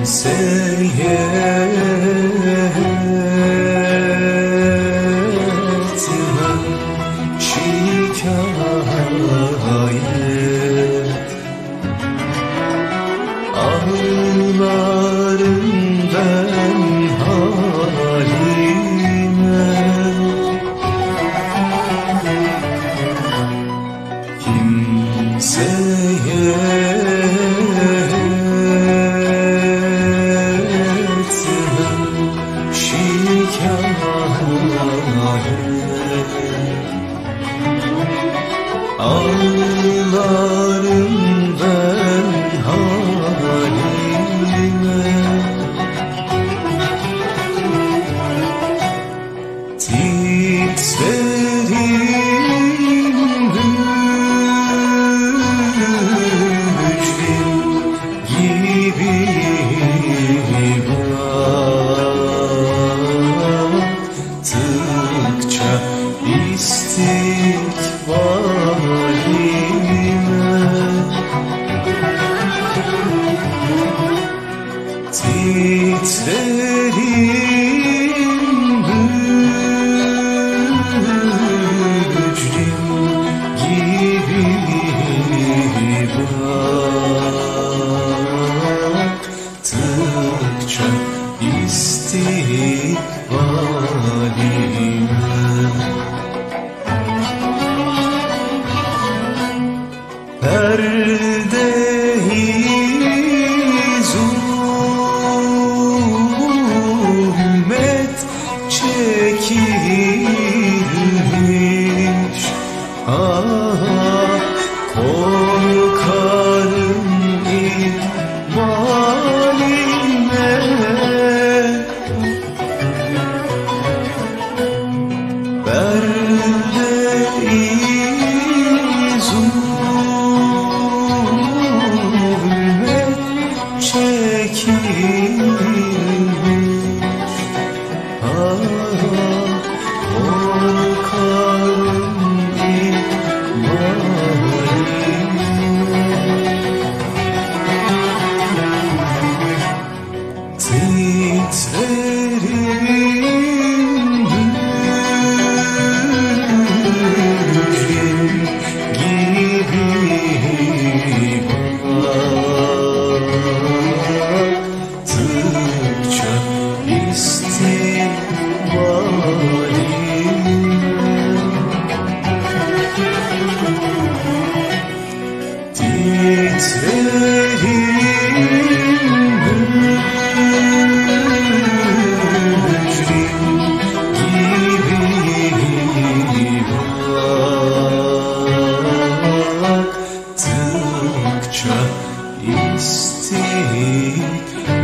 kimseye şikayet Ağlarım ben halime Kimseye Ağlarım Hey. Çekilmiş. Ah korkarım ikbaline Perdeyi zulmet çekilmiş Ah mistake